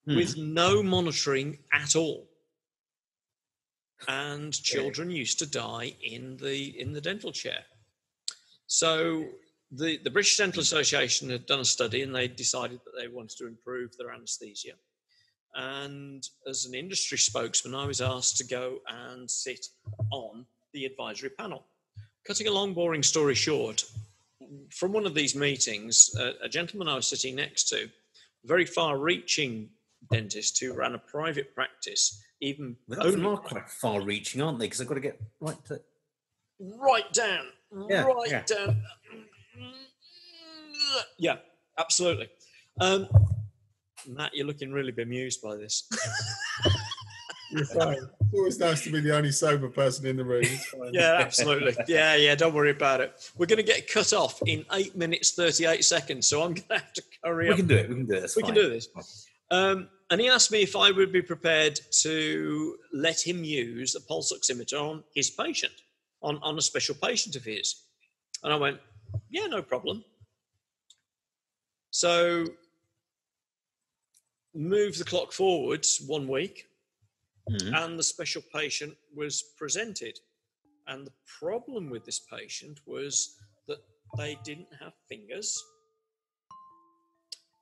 Hmm. with no monitoring at all. And children used to die in the in the dental chair. So the, the British Dental Association had done a study and they decided that they wanted to improve their anaesthesia. And as an industry spokesman, I was asked to go and sit on the advisory panel. Cutting a long, boring story short, from one of these meetings, a, a gentleman I was sitting next to, very far reaching dentist who ran a private practice, even Well, those are quite far reaching, aren't they? Because I've got to get right to. right down, Yeah, right yeah. down. Yeah, absolutely. Um, Matt, you're looking really bemused by this. It's always nice to be the only sober person in the room. It's fine. Yeah, absolutely. Yeah, yeah, don't worry about it. We're going to get cut off in eight minutes, 38 seconds. So I'm going to have to hurry We up. can do it. We can do this. That's we can do this. Um, and he asked me if I would be prepared to let him use a pulse oximeter on his patient, on, on a special patient of his. And I went, yeah, no problem. So move the clock forwards one week Mhm. and the special patient was presented. And the problem with this patient was that they didn't have fingers,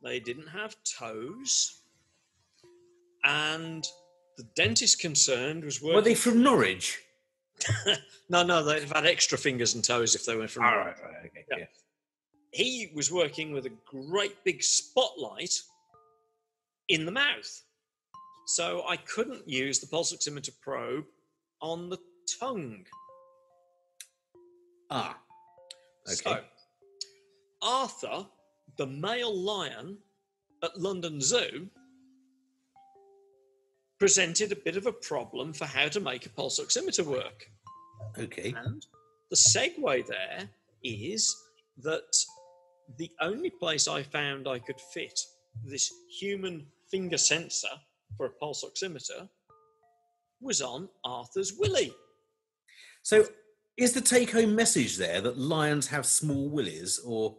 they didn't have toes, and the dentist concerned was working. Were they from Norwich? no, no, they'd have had extra fingers and toes if they were from. All right, right, okay. Yeah. Yeah. He was working with a great big spotlight in the mouth. So I couldn't use the pulse oximeter probe on the tongue. Ah, okay. So, Arthur, the male lion at London Zoo, presented a bit of a problem for how to make a pulse oximeter work. okay. And the segue there is that the only place I found I could fit this human finger sensor for a pulse oximeter was on Arthur's willy. So, is the take-home message there that lions have small willies, or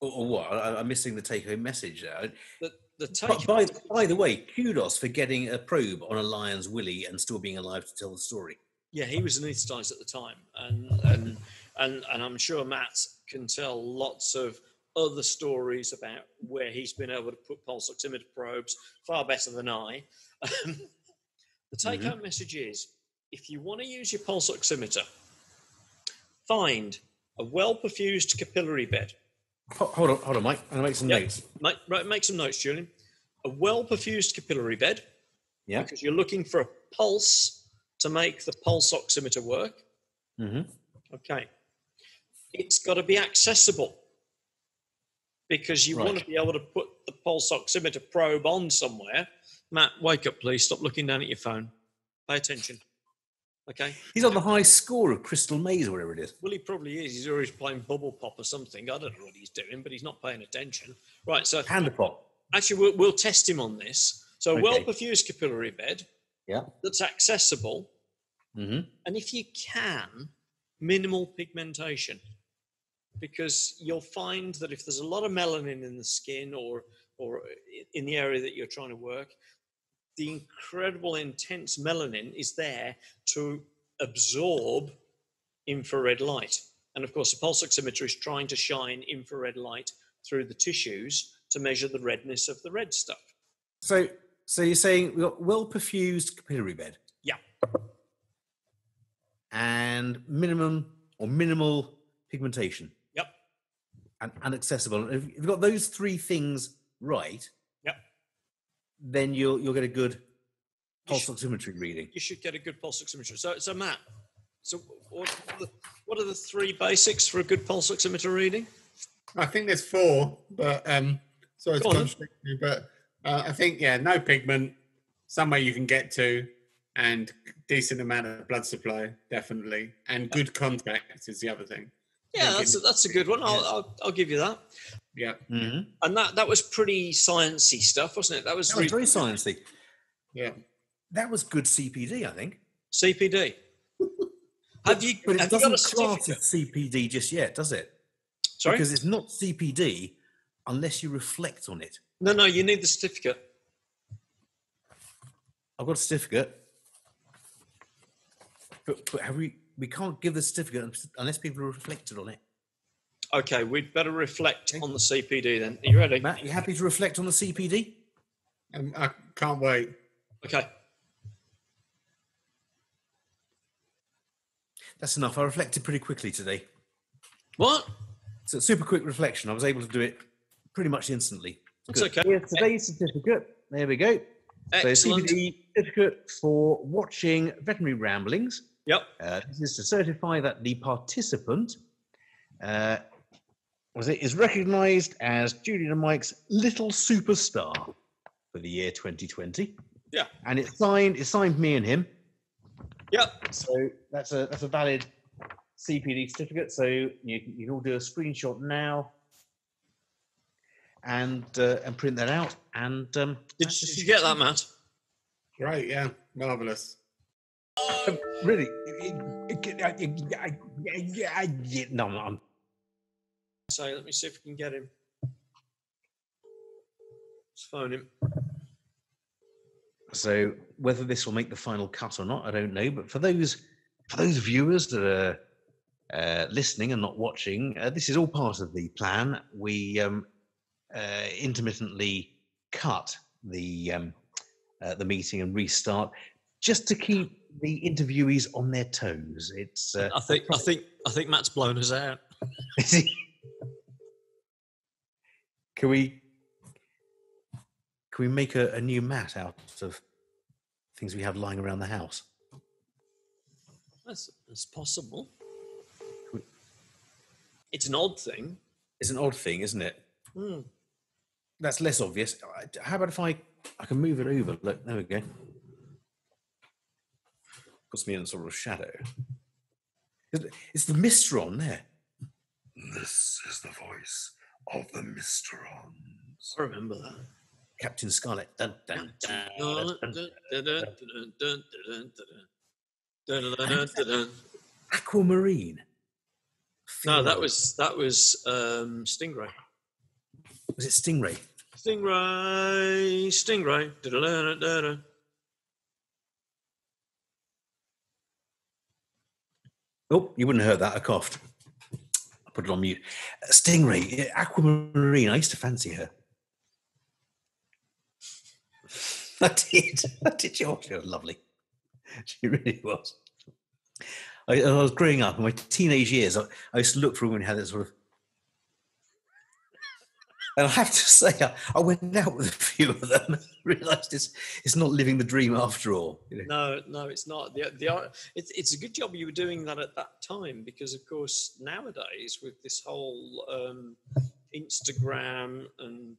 or, or what? I, I'm missing the take-home message there. The, the take by by the way, kudos for getting a probe on a lion's willy and still being alive to tell the story. Yeah, he was anaesthetised at the time, and and and and I'm sure Matt can tell lots of other stories about where he's been able to put pulse oximeter probes far better than I. Um, the take-home message is: if you want to use your pulse oximeter, find a well-perfused capillary bed. Hold on, hold on, Mike. I'm gonna make some Yep. notes. Make, right, make some notes, Julian. A well-perfused capillary bed, Yeah. because you're looking for a pulse to make the pulse oximeter work. Mm-hmm. Okay. It's got to be accessible because you want to be able to put the pulse oximeter probe on somewhere. Matt, wake up, please. Stop looking down at your phone. Pay attention. Okay. He's on the high score of Crystal Maze or whatever it is. Well, he probably is. He's always playing bubble pop or something. I don't know what he's doing, but he's not paying attention. Right. So Panda Pop. actually, we'll, we'll test him on this. So, Okay. well perfused capillary bed Yeah. that's accessible hmm and if you can, minimal pigmentation. Because you'll find that if there's a lot of melanin in the skin or or in the area that you're trying to work, the incredible intense melanin is there to absorb infrared light. And of course, the pulse oximeter is trying to shine infrared light through the tissues to measure the redness of the red stuff. So, so you're saying we've got well perfused capillary bed? Yeah. And minimum or minimal pigmentation? Yep. And, and accessible. If you've got those three things right, Yep. then you'll you'll get a good pulse should- oximetry reading. You should get a good pulse oximeter. So, so Matt, so what are, the, what are the three basics for a good pulse oximeter reading? I think there's four, but um, sorry to Go on then. contradict you, but uh, I think yeah, no pigment, somewhere you can get to, and decent amount of blood supply, definitely, and good contact is the other thing. Yeah, that's a, that's a good one. I'll, I'll, I'll give you that. Yeah, Mm-hmm. And that, that was pretty sciencey stuff, wasn't it? That was, That was very sciencey. yeah. That was good CPD, I think. CPD. Have you, But it have you got a doesn't class as CPD just yet, does it? Sorry? Because it's not CPD unless you reflect on it. No, no, you need the certificate. I've got a certificate, but, but have we? We can't give the certificate unless people have reflected on it. Okay, we'd better reflect on the CPD then. Are you ready? Matt, you happy to reflect on the CPD? Um, I can't wait. Okay. That's enough. I reflected pretty quickly today. What? So super quick reflection. I was able to do it pretty much instantly. It's okay. Here's today's certificate. There we go. So Excellent. CPD certificate for watching veterinary ramblings. Yep. Uh, this is to certify that the participant uh, was it is recognised as Julian and Mike's little superstar for the year 2020. Yeah. And it's signed. It's signed me and him. Yep. So that's a that's a valid CPD certificate. So you can, you can all do a screenshot now and uh, and print that out. And um, Did, that's did you get that, Matt? Great, yeah, marvelous. Really? No, I'm, So let me see if we can get him. Let's phone him. So whether this will make the final cut or not, I don't know. But for those for those viewers that are uh, listening and not watching, uh, this is all part of the plan. We um, uh, intermittently cut the um, uh, the meeting and restart just to keep the interviewees on their toes. It's uh, I think I think I think Matt's blown us out. can we can we make a, a new mat out of things we have lying around the house? That's, that's possible. We- It's an odd thing. It's an odd thing, isn't it? Hmm. That's less obvious. How about if I I can move it over? Look, there we go. Puts me in sort of shadow. It's the Mysteron there. This is the voice of the Mysterons. I remember that. Captain Scarlet. Dun, dun, dun, dun, dun. Aquamarine. No, that was that was um, Stingray. Was it Stingray? Stingray, Stingray. Oh, you wouldn't have heard that. I coughed. I put it on mute. Uh, Stingray, Aquamarine. I used to fancy her. I did. I did. She was, lovely. She really was. I, I was growing up in my teenage years. I, I used to look for a woman who had that sort of. And I have to say, I, I went out with a few of them and realised it's it's not living the dream after all. You know? No, no, it's not. The, the, it's, it's a good job you were doing that at that time because, of course, nowadays with this whole um, Instagram and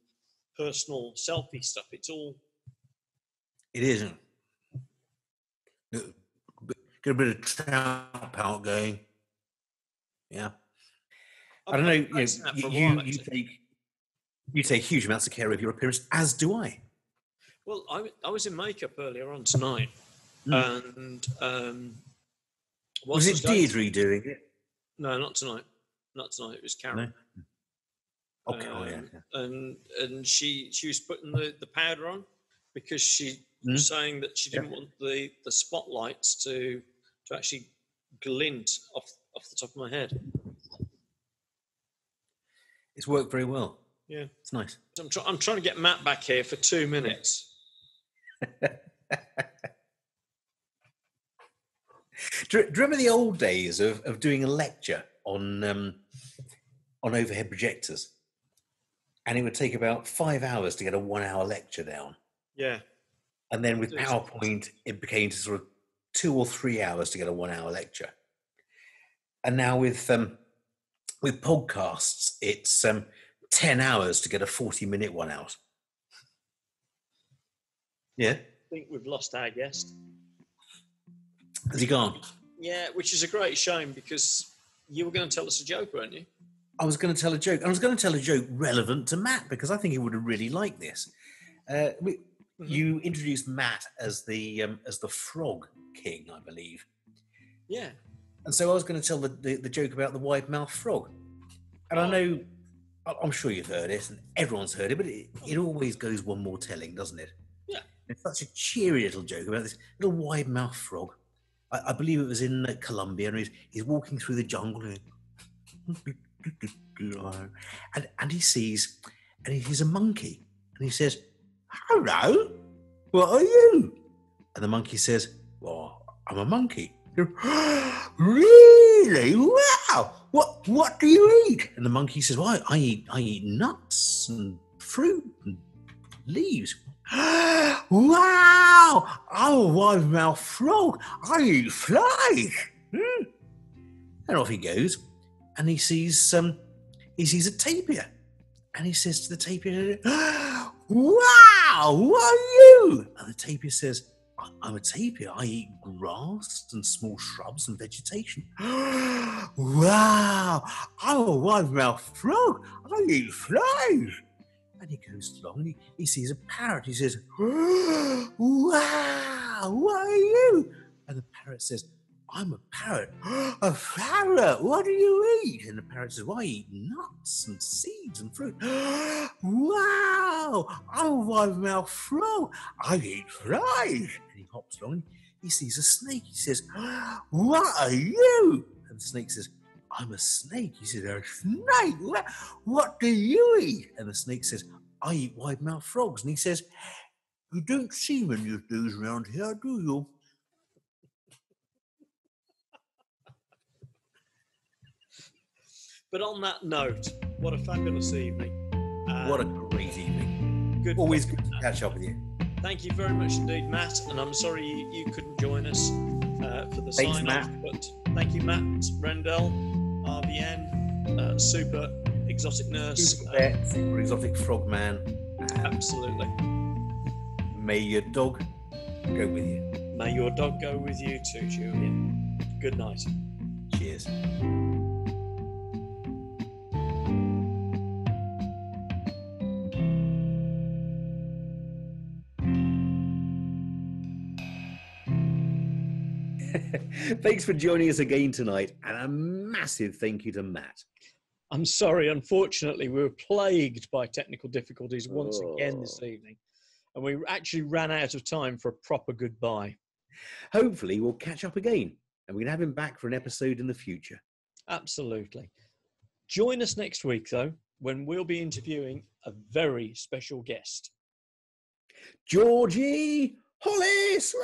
personal selfie stuff, it's all It isn't. Get a bit of trout pout going. Yeah. I don't know. You, know, you, while, you take you take huge amounts of care of your appearance, as do I. Well, I, I was in makeup earlier on tonight, Mm. and um, Was it going- Deirdre doing it? No, not tonight. Not tonight. It was Karen. Okay. oh, yeah, Um, yeah. And and she she was putting the, the powder on because she Mm. saying that she didn't want the the spotlights to to actually glint off off the top of my head. It's worked very well. Yeah. It's nice. I'm, try- I'm trying to get Matt back here for two minutes. Do, do you remember the old days of, of doing a lecture on um, on overhead projectors? And it would take about five hours to get a one hour lecture down. Yeah. And then with PowerPoint, it became to sort of two or three hours to get a one hour lecture. And now with um, with podcasts, it's um, 10 hours to get a 40 minute one out. Yeah. I think we've lost our guest. Has he gone? Yeah, which is a great shame because you were going to tell us a joke, weren't you? I was going to tell a joke. I was going to tell a joke relevant to Matt because I think he would have really liked this. Uh, we, Mhm. You introduced Matt as the um, as the Frog King, I believe, Yeah. and so I was going to tell the, the, the joke about the wide mouth frog. And I Oh. know, I- I'm sure you've heard it, and everyone's heard it, but it, it always goes one more telling, doesn't it? Yeah. It's such a cheery little joke about this little wide mouth frog. I, I believe it was in uh, Colombia, and he's, he's walking through the jungle, and, and and he sees, and he sees a monkey, and he says, "Hello, what are you?" And the monkey says, "Well, I'm a monkey." really? Wow! What what do you eat? And the monkey says, "Well, I, I eat I eat nuts and fruit and leaves." wow! I'm a wide mouth frog. I eat flies. Hmm. And off he goes, and he sees um he sees a tapir, and he says to the tapir, "Wow! What are you?" And the tapir says, "I- "I'm a tapir. I eat grass and small shrubs and vegetation." wow! I'm a wide mouth frog. I eat flies. And he goes along and he, he sees a parrot. He says, Wow, what are you? And the parrot says, I'm a parrot. A parrot, what do you eat? And the parrot says, Well, I eat nuts and seeds and fruit. Wow, I'm a wide mouth frog. I eat flies. And he hops along and he sees a snake. He says, What are you? And the snake says, I'm a snake. He says, A snake? What, what do you eat? And the snake says, I eat wide mouth frogs. And he says, You don't see many of those around here, do you? But on that note, what a fabulous evening. Um, What a great evening. good. Always good to catch up with you. Thank you very much indeed, Matt. And I'm sorry you, you couldn't join us uh, for the Thanks, sign off. But thank you, Matt Rendle, RVN, uh, super exotic nurse. Super Uh, super exotic frog man. absolutely. May your dog go with you. May your dog go with you too, Julian. Good night. Cheers. Thanks for joining us again tonight, and a massive thank you to Matt. I'm sorry, unfortunately, we were plagued by technical difficulties once again this Oh. evening. And we actually ran out of time for a proper goodbye. Hopefully, we'll catch up again, and we can have him back for an episode in the future. Absolutely. Join us next week, though, when we'll be interviewing a very special guest. Georgie Hollis!